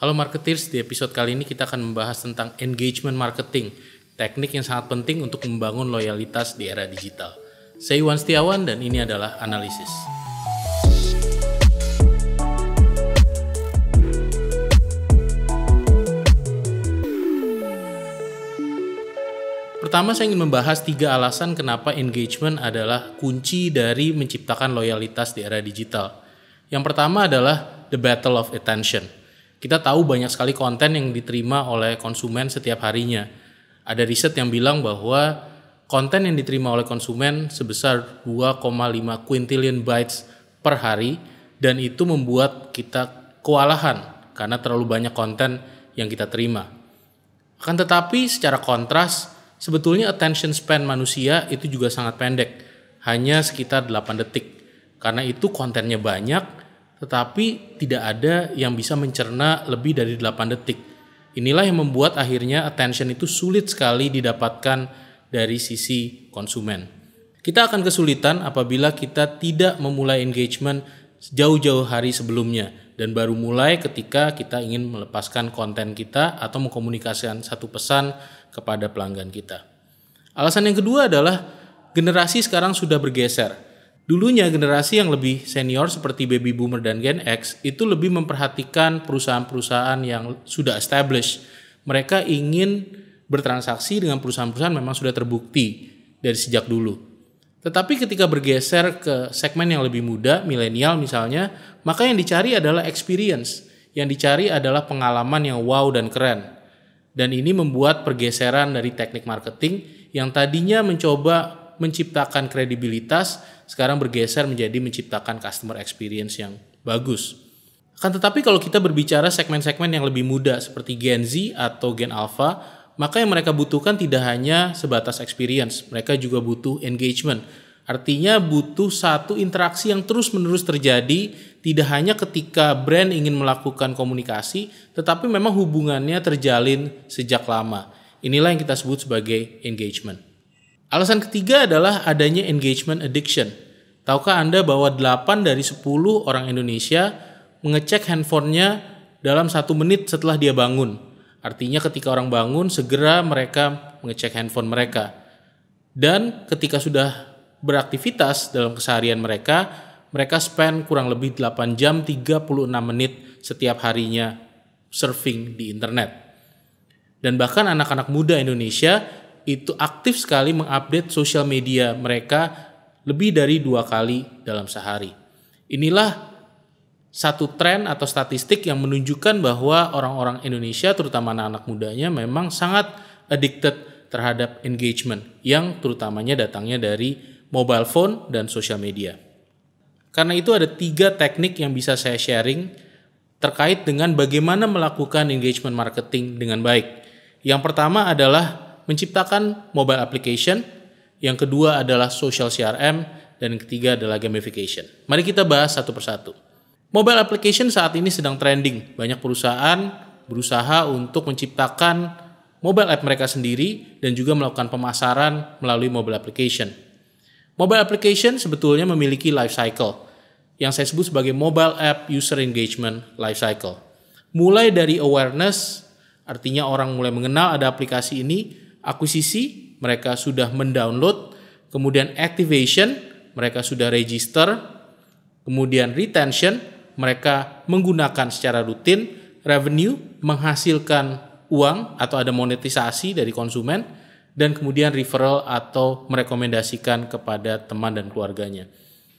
Halo marketers, di episode kali ini kita akan membahas tentang engagement marketing, teknik yang sangat penting untuk membangun loyalitas di era digital. Saya Iwan Setiawan dan ini adalah analisis. Pertama saya ingin membahas tiga alasan kenapa engagement adalah kunci dari menciptakan loyalitas di era digital. Yang pertama adalah the battle of attention kita tahu banyak sekali konten yang diterima oleh konsumen setiap harinya. Ada riset yang bilang bahwa konten yang diterima oleh konsumen sebesar 2,5 quintillion bytes per hari dan itu membuat kita kewalahan karena terlalu banyak konten yang kita terima. Akan tetapi secara kontras, sebetulnya attention span manusia itu juga sangat pendek, hanya sekitar 8 detik. Karena itu kontennya banyak, tetapi tidak ada yang bisa mencerna lebih dari 8 detik. Inilah yang membuat akhirnya attention itu sulit sekali didapatkan dari sisi konsumen. Kita akan kesulitan apabila kita tidak memulai engagement jauh-jauh hari sebelumnya dan baru mulai ketika kita ingin melepaskan konten kita atau mengkomunikasikan satu pesan kepada pelanggan kita. Alasan yang kedua adalah generasi sekarang sudah bergeser Dulunya generasi yang lebih senior seperti baby boomer dan Gen X itu lebih memperhatikan perusahaan-perusahaan yang sudah established. Mereka ingin bertransaksi dengan perusahaan-perusahaan memang sudah terbukti dari sejak dulu. Tetapi ketika bergeser ke segmen yang lebih muda, milenial misalnya, maka yang dicari adalah experience. Yang dicari adalah pengalaman yang wow dan keren. Dan ini membuat pergeseran dari teknik marketing yang tadinya mencoba menciptakan kredibilitas sekarang bergeser menjadi menciptakan customer experience yang bagus. Akan tetapi kalau kita berbicara segmen-segmen yang lebih muda seperti Gen Z atau Gen Alpha, maka yang mereka butuhkan tidak hanya sebatas experience, mereka juga butuh engagement. Artinya butuh satu interaksi yang terus-menerus terjadi, tidak hanya ketika brand ingin melakukan komunikasi, tetapi memang hubungannya terjalin sejak lama. Inilah yang kita sebut sebagai engagement. Alasan ketiga adalah adanya engagement addiction. Tahukah Anda bahwa 8 dari 10 orang Indonesia mengecek handphonenya dalam satu menit setelah dia bangun. Artinya ketika orang bangun segera mereka mengecek handphone mereka. Dan ketika sudah beraktivitas dalam keseharian mereka, mereka spend kurang lebih 8 jam 36 menit setiap harinya surfing di internet. Dan bahkan anak-anak muda Indonesia itu aktif sekali mengupdate sosial media mereka lebih dari dua kali dalam sehari. Inilah satu tren atau statistik yang menunjukkan bahwa orang-orang Indonesia, terutama anak-anak mudanya, memang sangat addicted terhadap engagement yang terutamanya datangnya dari mobile phone dan sosial media. Karena itu ada tiga teknik yang bisa saya sharing terkait dengan bagaimana melakukan engagement marketing dengan baik. Yang pertama adalah menciptakan mobile application, yang kedua adalah social CRM, dan yang ketiga adalah gamification. Mari kita bahas satu persatu. Mobile application saat ini sedang trending. Banyak perusahaan berusaha untuk menciptakan mobile app mereka sendiri dan juga melakukan pemasaran melalui mobile application. Mobile application sebetulnya memiliki life cycle yang saya sebut sebagai mobile app user engagement life cycle. Mulai dari awareness, artinya orang mulai mengenal ada aplikasi ini, akuisisi, mereka sudah mendownload, kemudian activation, mereka sudah register, kemudian retention, mereka menggunakan secara rutin, revenue, menghasilkan uang atau ada monetisasi dari konsumen, dan kemudian referral atau merekomendasikan kepada teman dan keluarganya.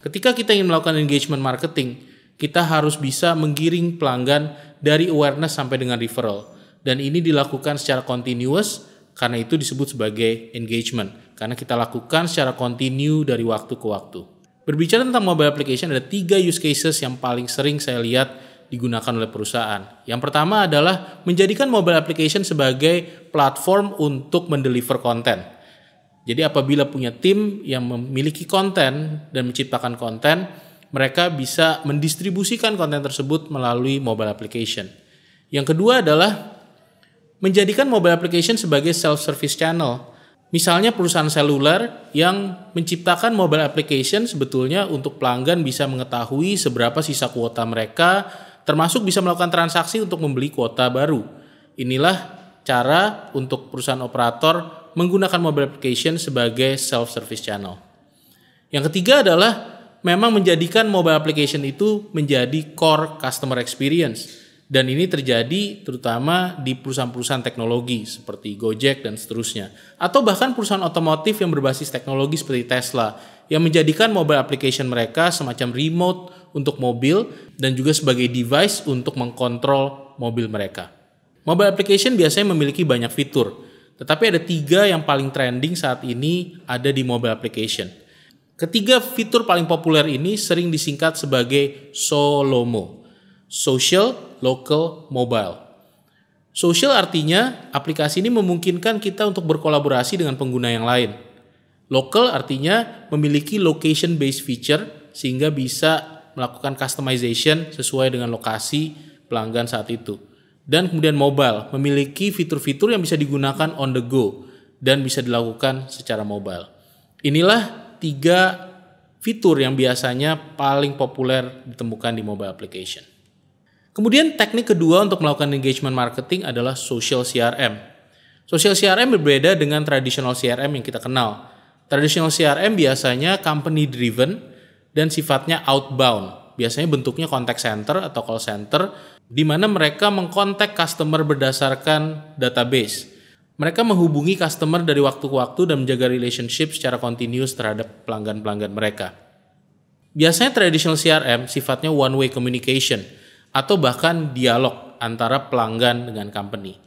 Ketika kita ingin melakukan engagement marketing, kita harus bisa menggiring pelanggan dari awareness sampai dengan referral. Dan ini dilakukan secara continuous karena itu disebut sebagai engagement, karena kita lakukan secara kontinu dari waktu ke waktu. Berbicara tentang mobile application, ada tiga use cases yang paling sering saya lihat digunakan oleh perusahaan. Yang pertama adalah menjadikan mobile application sebagai platform untuk mendeliver konten. Jadi apabila punya tim yang memiliki konten dan menciptakan konten, mereka bisa mendistribusikan konten tersebut melalui mobile application. Yang kedua adalah menjadikan mobile application sebagai self-service channel. Misalnya perusahaan seluler yang menciptakan mobile application sebetulnya untuk pelanggan bisa mengetahui seberapa sisa kuota mereka, termasuk bisa melakukan transaksi untuk membeli kuota baru. Inilah cara untuk perusahaan operator menggunakan mobile application sebagai self-service channel. Yang ketiga adalah memang menjadikan mobile application itu menjadi core customer experience. Dan ini terjadi terutama di perusahaan-perusahaan teknologi seperti Gojek dan seterusnya. Atau bahkan perusahaan otomotif yang berbasis teknologi seperti Tesla yang menjadikan mobile application mereka semacam remote untuk mobil dan juga sebagai device untuk mengkontrol mobil mereka. Mobile application biasanya memiliki banyak fitur, tetapi ada tiga yang paling trending saat ini ada di mobile application. Ketiga fitur paling populer ini sering disingkat sebagai SOLOMO, Social, Local, Mobile. Social artinya aplikasi ini memungkinkan kita untuk berkolaborasi dengan pengguna yang lain Local artinya memiliki location based feature sehingga bisa melakukan customization sesuai dengan lokasi pelanggan saat itu. Dan kemudian mobile memiliki fitur-fitur yang bisa digunakan on the go dan bisa dilakukan secara mobile. Inilah tiga fitur yang biasanya paling populer ditemukan di mobile application. Kemudian teknik kedua untuk melakukan engagement marketing adalah social CRM. Social CRM berbeda dengan traditional CRM yang kita kenal Traditional CRM biasanya company driven dan sifatnya outbound. Biasanya bentuknya contact center atau call center di mana mereka mengkontak customer berdasarkan database. Mereka menghubungi customer dari waktu ke waktu dan menjaga relationship secara continuous terhadap pelanggan-pelanggan mereka. Biasanya traditional CRM sifatnya one way communication atau bahkan dialog antara pelanggan dengan company.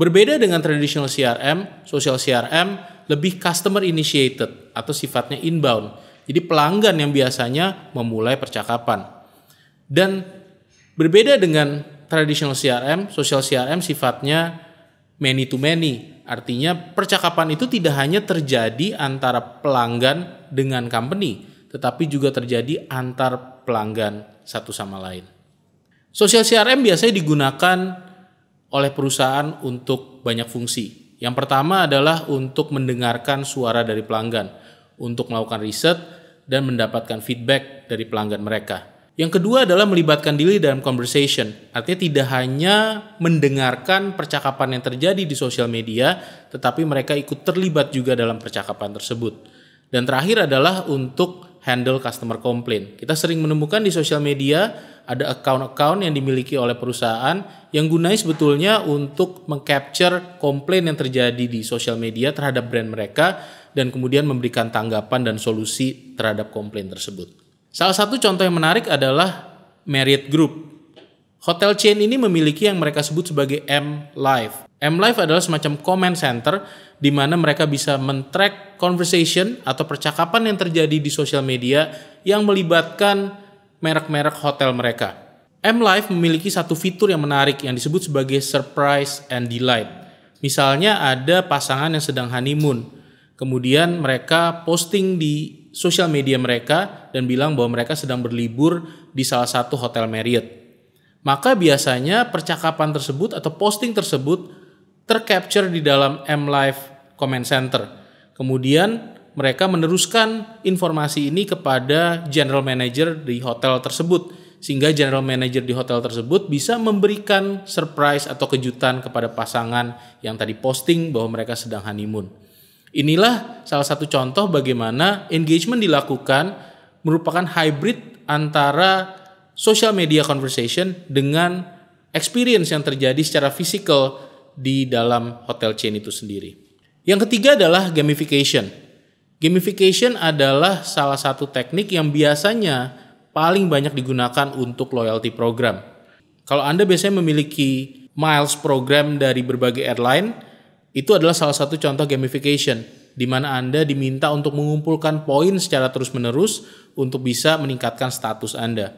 Berbeda dengan traditional CRM, social CRM lebih customer initiated atau sifatnya inbound. Jadi pelanggan yang biasanya memulai percakapan. Dan berbeda dengan traditional CRM, social CRM sifatnya many to many. Artinya percakapan itu tidak hanya terjadi antara pelanggan dengan company, tetapi juga terjadi antar pelanggan satu sama lain. Social CRM biasanya digunakan oleh perusahaan untuk banyak fungsi. Yang pertama adalah untuk mendengarkan suara dari pelanggan, untuk melakukan riset dan mendapatkan feedback dari pelanggan mereka. Yang kedua adalah melibatkan diri dalam conversation, artinya tidak hanya mendengarkan percakapan yang terjadi di sosial media, tetapi mereka ikut terlibat juga dalam percakapan tersebut. Dan terakhir adalah untuk handle customer complaint. Kita sering menemukan di sosial media ada account-account yang dimiliki oleh perusahaan yang gunanya sebetulnya untuk mengcapture komplain yang terjadi di sosial media terhadap brand mereka dan kemudian memberikan tanggapan dan solusi terhadap komplain tersebut. Salah satu contoh yang menarik adalah Marriott Group. Hotel chain ini memiliki yang mereka sebut sebagai M Live. M Live adalah semacam comment center di mana mereka bisa men-track conversation atau percakapan yang terjadi di sosial media yang melibatkan merek-merek hotel mereka. M Life memiliki satu fitur yang menarik yang disebut sebagai surprise and delight. Misalnya ada pasangan yang sedang honeymoon, kemudian mereka posting di sosial media mereka dan bilang bahwa mereka sedang berlibur di salah satu hotel Marriott. Maka biasanya percakapan tersebut atau posting tersebut tercapture di dalam M Life comment center. Kemudian mereka meneruskan informasi ini kepada general manager di hotel tersebut sehingga general manager di hotel tersebut bisa memberikan surprise atau kejutan kepada pasangan yang tadi posting bahwa mereka sedang honeymoon. Inilah salah satu contoh bagaimana engagement dilakukan merupakan hybrid antara social media conversation dengan experience yang terjadi secara fisikal di dalam hotel chain itu sendiri. Yang ketiga adalah gamification. Gamification adalah salah satu teknik yang biasanya paling banyak digunakan untuk loyalty program. Kalau Anda biasanya memiliki miles program dari berbagai airline, itu adalah salah satu contoh gamification di mana Anda diminta untuk mengumpulkan poin secara terus-menerus untuk bisa meningkatkan status Anda.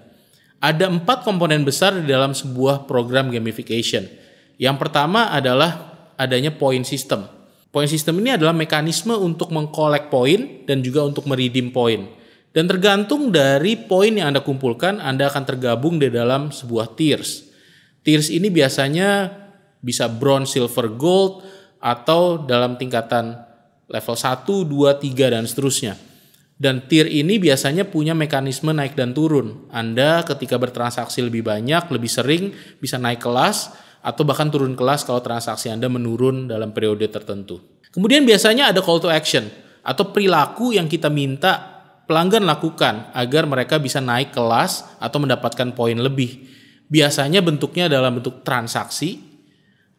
Ada empat komponen besar di dalam sebuah program gamification. Yang pertama adalah adanya point system. Point system ini adalah mekanisme untuk mengkolek poin dan juga untuk meridim poin. Dan tergantung dari poin yang Anda kumpulkan, Anda akan tergabung di dalam sebuah tiers. Tiers ini biasanya bisa bronze, silver, gold, atau dalam tingkatan level 1, 2, 3, dan seterusnya. Dan tier ini biasanya punya mekanisme naik dan turun. Anda ketika bertransaksi lebih banyak, lebih sering bisa naik kelas atau bahkan turun kelas kalau transaksi Anda menurun dalam periode tertentu. Kemudian biasanya ada call to action atau perilaku yang kita minta pelanggan lakukan agar mereka bisa naik kelas atau mendapatkan poin lebih. Biasanya bentuknya dalam bentuk transaksi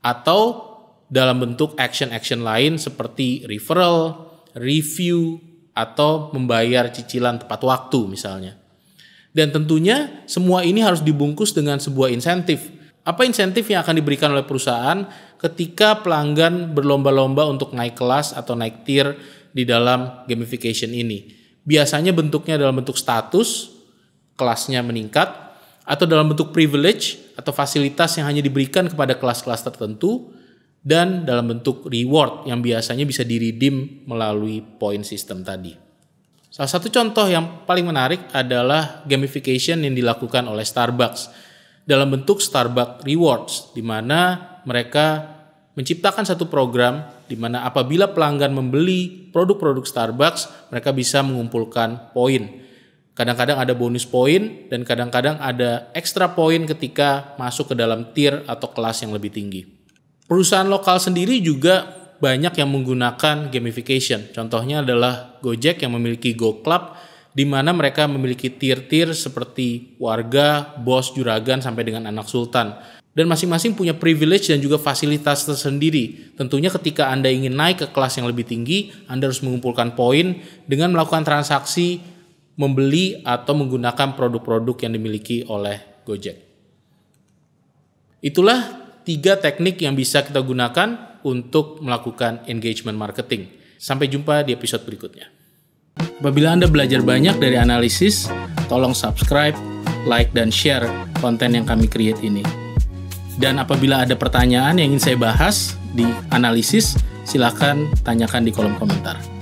atau dalam bentuk action-action lain seperti referral, review, atau membayar cicilan tepat waktu misalnya. Dan tentunya semua ini harus dibungkus dengan sebuah insentif. Apa insentif yang akan diberikan oleh perusahaan ketika pelanggan berlomba-lomba untuk naik kelas atau naik tier di dalam gamification ini? Biasanya bentuknya dalam bentuk status, kelasnya meningkat, atau dalam bentuk privilege atau fasilitas yang hanya diberikan kepada kelas-kelas tertentu, dan dalam bentuk reward yang biasanya bisa diridim melalui point system tadi. Salah satu contoh yang paling menarik adalah gamification yang dilakukan oleh Starbucks dalam bentuk Starbucks Rewards di mana mereka menciptakan satu program di mana apabila pelanggan membeli produk-produk Starbucks mereka bisa mengumpulkan poin. Kadang-kadang ada bonus poin dan kadang-kadang ada ekstra poin ketika masuk ke dalam tier atau kelas yang lebih tinggi. Perusahaan lokal sendiri juga banyak yang menggunakan gamification. Contohnya adalah Gojek yang memiliki Go Club di mana mereka memiliki tier-tier seperti warga, bos, juragan sampai dengan anak sultan. Dan masing-masing punya privilege dan juga fasilitas tersendiri. Tentunya ketika Anda ingin naik ke kelas yang lebih tinggi, Anda harus mengumpulkan poin dengan melakukan transaksi membeli atau menggunakan produk-produk yang dimiliki oleh Gojek. Itulah tiga teknik yang bisa kita gunakan untuk melakukan engagement marketing. Sampai jumpa di episode berikutnya. Apabila Anda belajar banyak dari analisis, tolong subscribe, like, dan share konten yang kami create ini. Dan apabila ada pertanyaan yang ingin saya bahas di analisis, silakan tanyakan di kolom komentar.